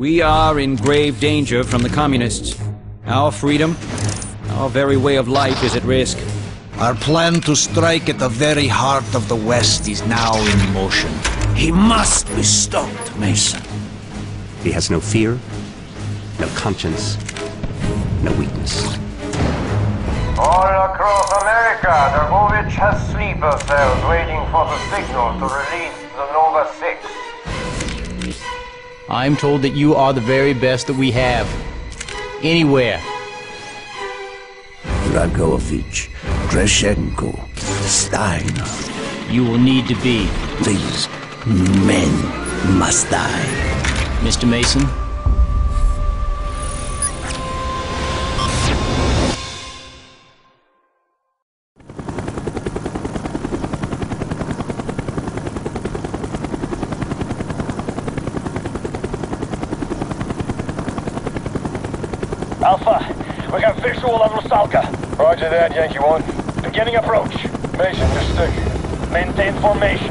We are in grave danger from the communists. Our freedom, our very way of life is at risk. Our plan to strike at the very heart of the West is now in motion. He must be stopped, Mason. He has no fear, no conscience, no weakness. All across America, Dragovich has sleeper cells waiting for the signal to release the Nova 6. I'm told that you are the very best that we have. Anywhere. Dragovich, Kravchenko, Steiner. You will need to be. These men must die. Mr. Mason, Roger that, Yankee 1. Beginning approach. Mason, just stick. Maintain formation.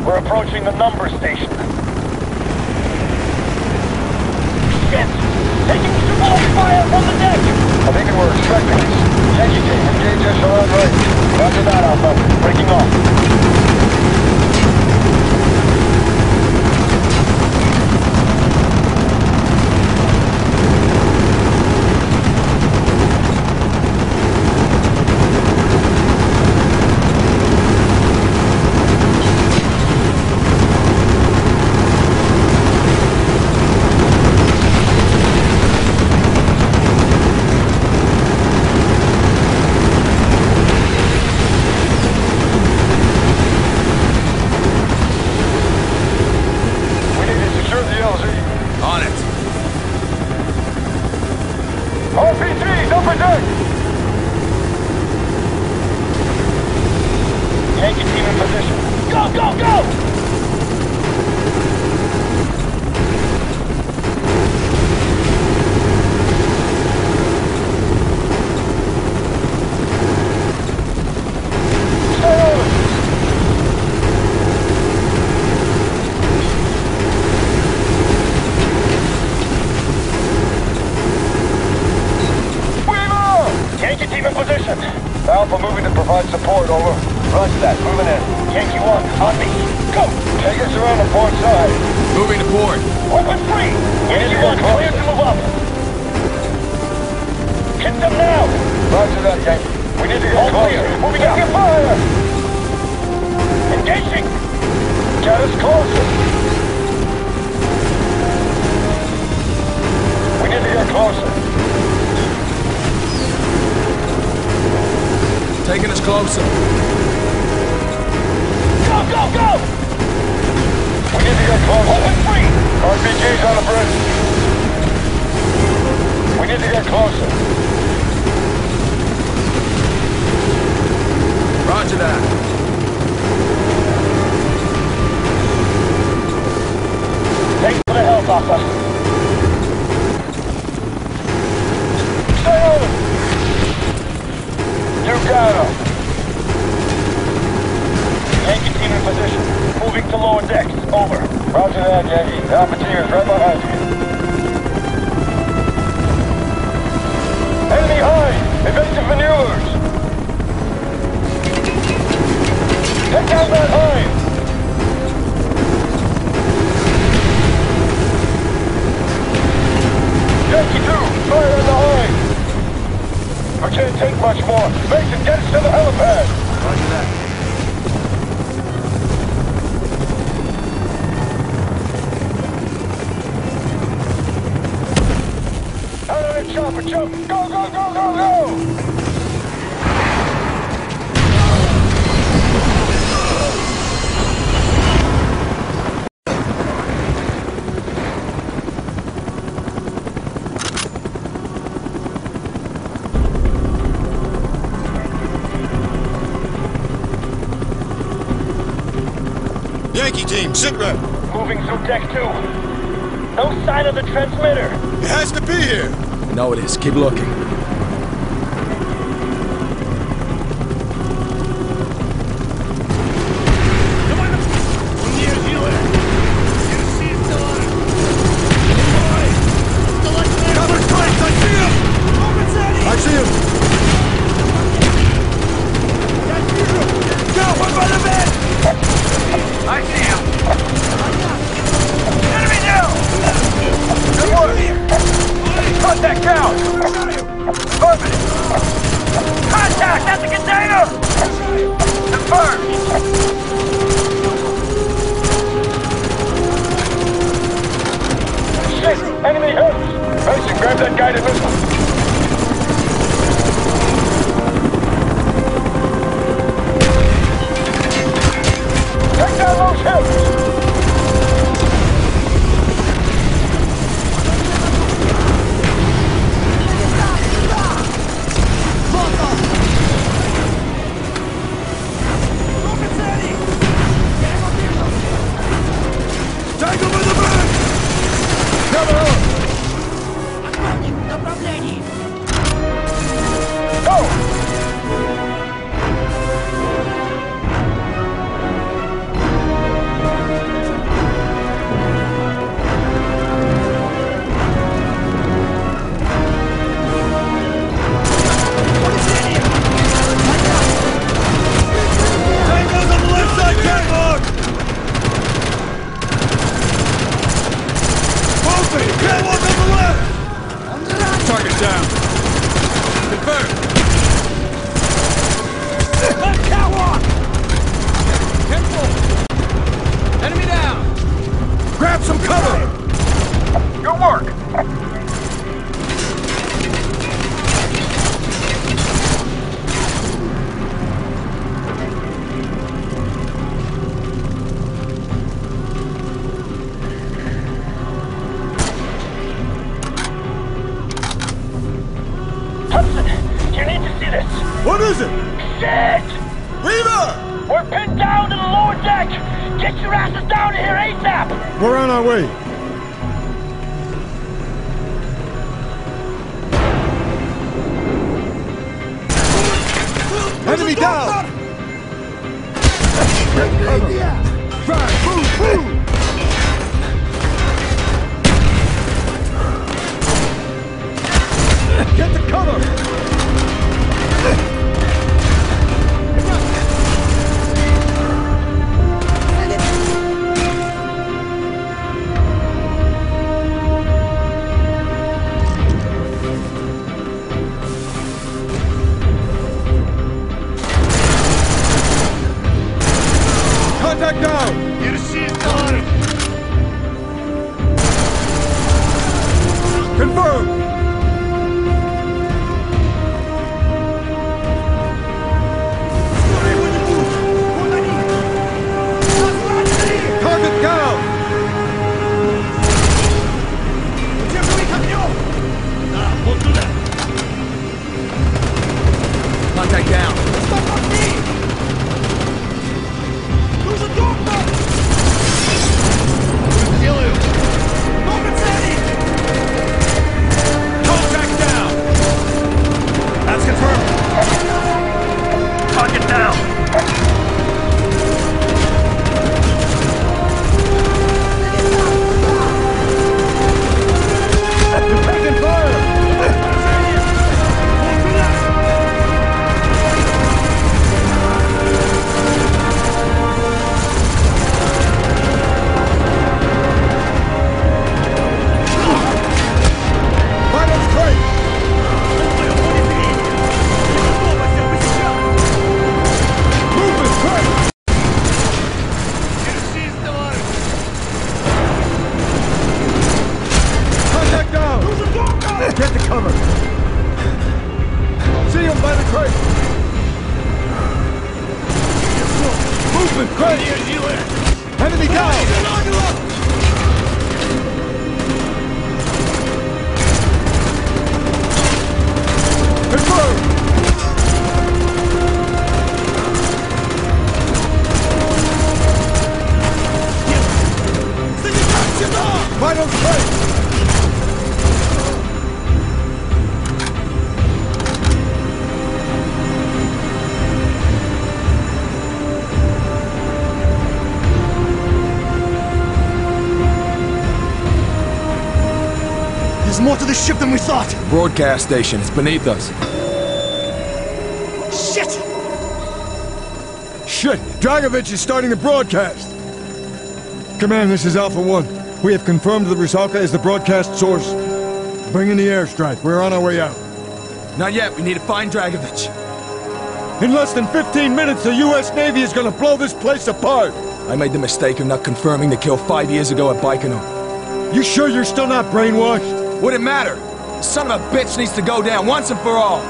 We're approaching the number station. Shit! Taking strong fire from the deck! I think we're expecting us. Yankee team, engage us around right. Roger that, Alpha. Breaking off. We need to secure the LZ. On it. RPGs, upper deck! Yankee team in position. Go, go, go! Stay on it! Weaver! Yankee team in position. Alpha moving to provide support, over. Roger that. Moving in. Yankee 1, on me. Go! Take us around the port side. Moving to port. Weapon free! Yankee get 1, closer. clear to move up. Hit them now! Roger that, Yankee. We need to get All closer. clear. Moving Take out. your fire! Engaging! Get us closer. We need to get closer. Taking us closer. Go, go! We need to get closer. Open free! RPG's on the bridge. We need to get closer. Roger that. Mason, get us to the helipad! Roger that. Out of the chopper, jump! Go, go, go, go, go! Team, sit rep. Moving through deck two. No sign of the transmitter. It has to be here. No, it is. Keep looking. Grab that guided missile. Is it? Shit! Weaver! We're pinned down to the lower deck! Get your asses down here ASAP! We're on our way. Enemy down! Move, move! More to the ship than we thought! Broadcast station. It's beneath us. Shit! Shit! Dragovich is starting the broadcast! Command, this is Alpha One. We have confirmed the Rusalka is the broadcast source. Bring in the airstrike. We're on our way out. Not yet. We need to find Dragovich. In less than 15 minutes, the U.S. Navy is gonna blow this place apart! I made the mistake of not confirming the kill five years ago at Baikonur. You sure you're still not brainwashed? Would it matter? Son of a bitch needs to go down once and for all.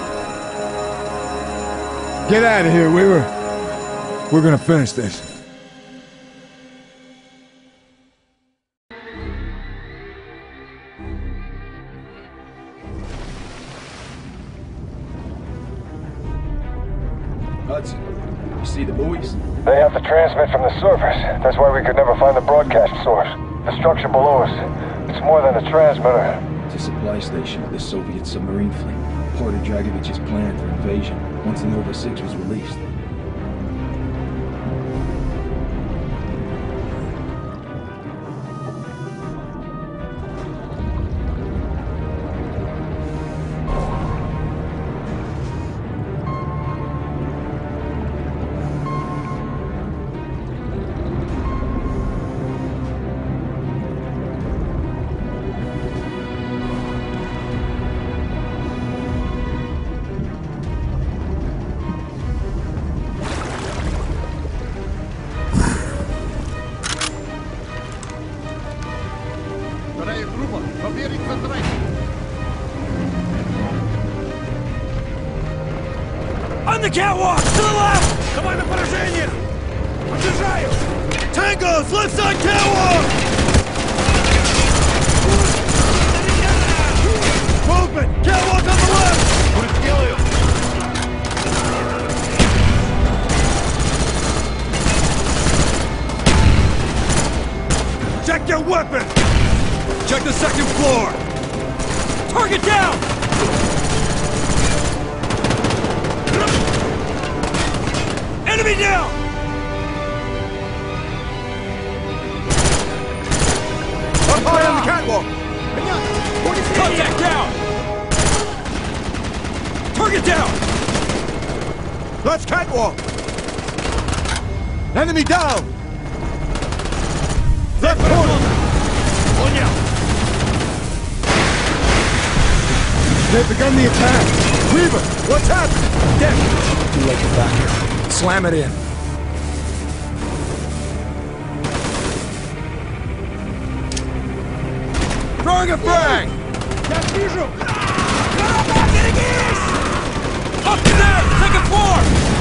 Get out of here, Weaver. We're gonna finish this. Hudson, you see the buoys? They have to transmit from the surface. That's why we could never find the broadcast source. The structure below us. It's more than a transmitter. A supply station of the Soviet submarine fleet, part of Dragovich's plan for invasion once the Nova 6 was released. the catwalk! To the left! Давай на поражение! Подъезжаю! Tangos, left side catwalk! They've begun the attack! Weaver, what's happening? Deck! Too late to back here. Slam it in. Throwing a frag! Up to there! Second floor! That's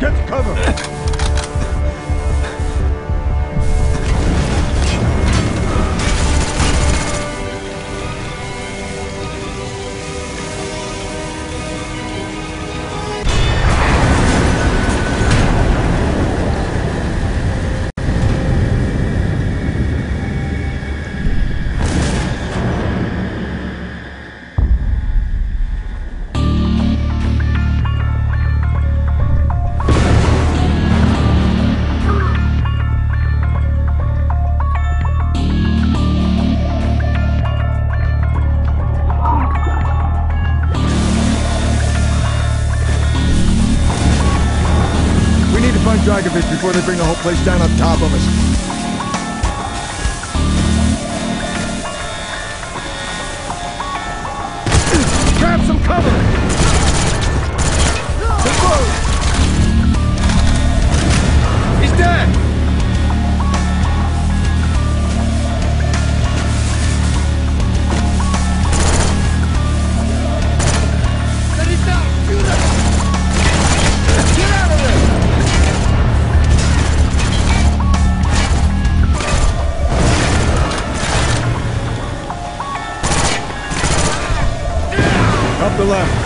Get cover! Dragovich before they bring the whole place down on top of us. Up the left.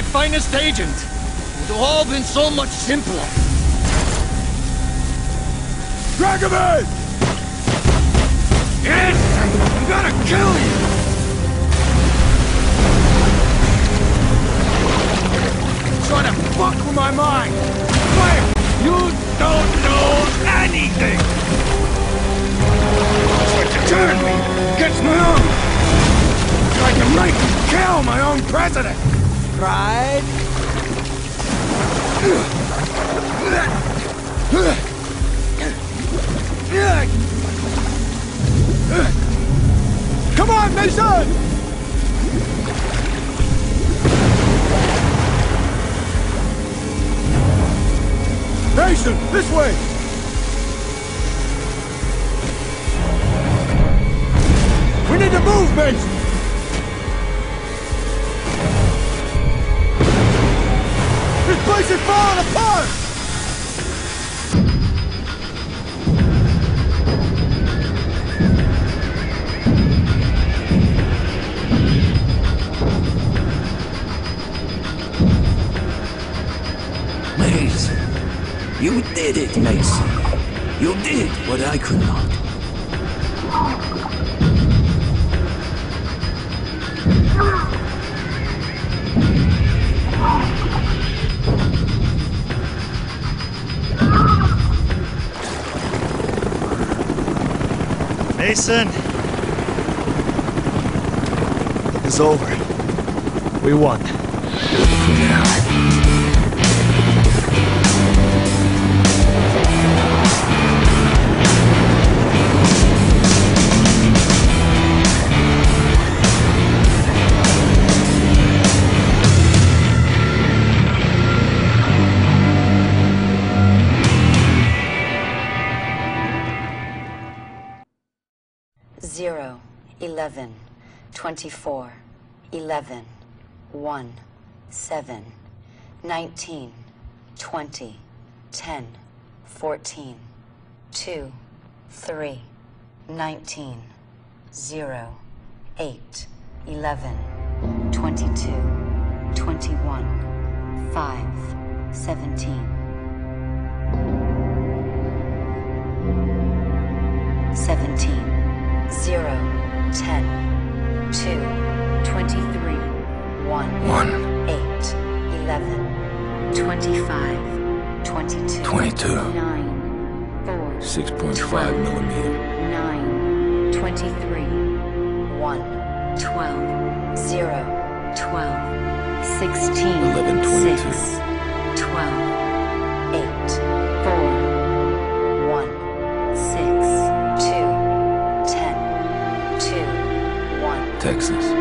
My finest agent. It would all been so much simpler. Dragovich! Yes! I'm gonna kill you! Trying to fuck with my mind! Wait! You don't know anything! Tries to turn me! Gets my own! Tried to make me kill my own president! Right? Come on, Mason! Mason, this way! Did it, Mason. You did what I could not. Mason! It's over. We won. 24, 11, 1, 7, 19, 20, 10, 14, 2, 3, 19, 0, 8, 11, 22, 21, 5, 17, 17, 0, 10. 2, 23, 1, 1, 8, 11, 25, 22, 22, 9, 4, 6.5 millimeter, 9, 23, 1, 12, 0, 12, 16, 11, 22, 6, 12, Texas.